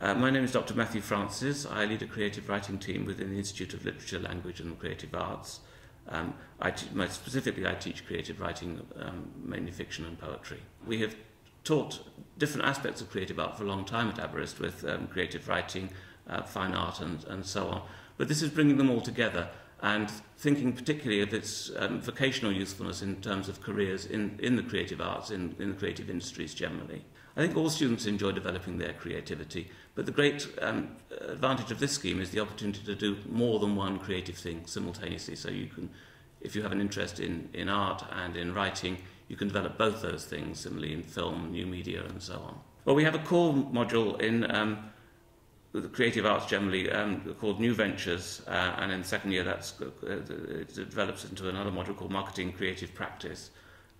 Uh, my name is Dr. Matthew Francis. I lead a creative writing team within the Institute of Literature, Language and Creative Arts. Um, I my, specifically, I teach creative writing, um, mainly fiction and poetry. We have taught different aspects of creative art for a long time at Aberystwyth with um, creative writing, uh, fine art and, and so on. But this is bringing them all together and thinking particularly of its um, vocational usefulness in terms of careers in, in the creative arts, in, in the creative industries generally. I think all students enjoy developing their creativity, but the great um, advantage of this scheme is the opportunity to do more than one creative thing simultaneously. So you can, if you have an interest in, in art and in writing, you can develop both those things, similarly in film, new media and so on. Well, we have a core module in um, the creative arts generally um, called New Ventures, uh, and in the second year that's, uh, it develops into another module called Marketing Creative Practice.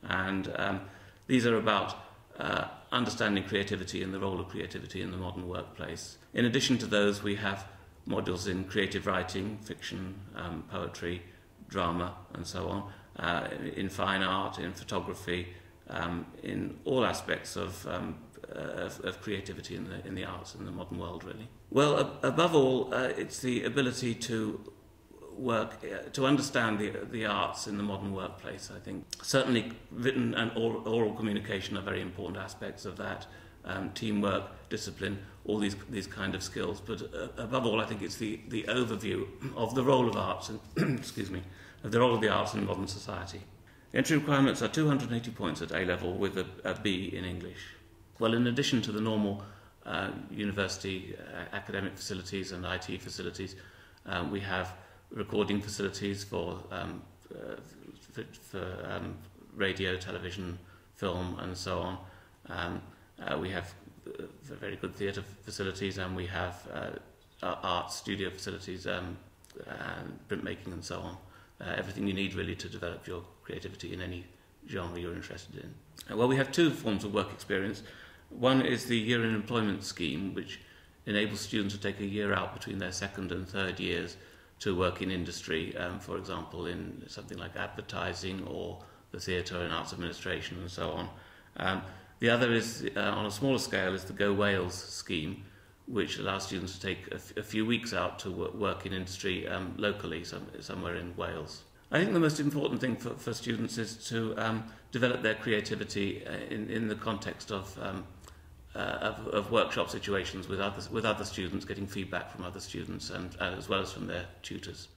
And um, these are about uh, understanding creativity and the role of creativity in the modern workplace. In addition to those, we have modules in creative writing, fiction, um, poetry, drama, and so on, uh, in fine art, in photography, um, in all aspects of, um, Uh, of, of creativity in the, in the arts in the modern world, really. Well, ab above all, uh, it's the ability to work, uh, to understand the, the arts in the modern workplace, I think. Certainly, written and oral, oral communication are very important aspects of that. Um, teamwork, discipline, all these, these kind of skills. But uh, above all, I think it's the, the overview of the role of arts, and, excuse me, of the role of the arts in modern society. Entry requirements are 280 points at A level with a, a B in English. Well, in addition to the normal uh, university uh, academic facilities and IT facilities, um, we have recording facilities for, um, uh, for, for um, radio, television, film, and so on. Um, uh, we have uh, very good theatre facilities, and we have uh, art studio facilities, um, and printmaking, and so on. Uh, everything you need really to develop your creativity in any genre you're interested in. Uh, well, we have two forms of work experience. One is the year in employment scheme, which enables students to take a year out between their second and third years to work in industry, um, for example, in something like advertising or the theatre and arts administration and so on. Um, the other is, uh, on a smaller scale, is the Go Wales scheme, which allows students to take a, few weeks out to work in industry um, locally, some, somewhere in Wales. I think the most important thing for, for students is to um, develop their creativity uh, in, in the context of um, uh, of, of workshop situations with other, with other students, getting feedback from other students and uh, as well as from their tutors.